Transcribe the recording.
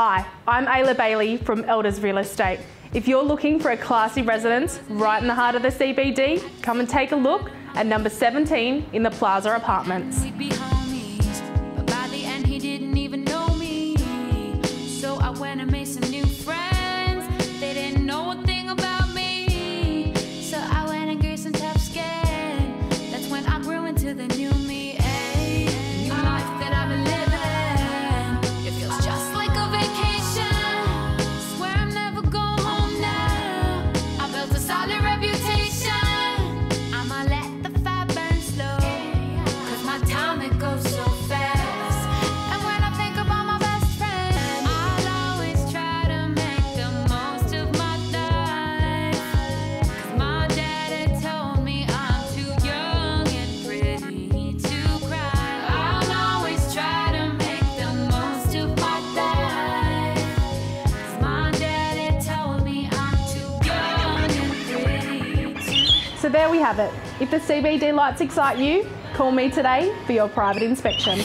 Hi, I'm Ayla Bailey from Elders Real Estate. If you're looking for a classy residence right in the heart of the CBD, come and take a look at number 17 in the Plaza Apartments. So there we have it. If the CBD lights excite you, call me today for your private inspection.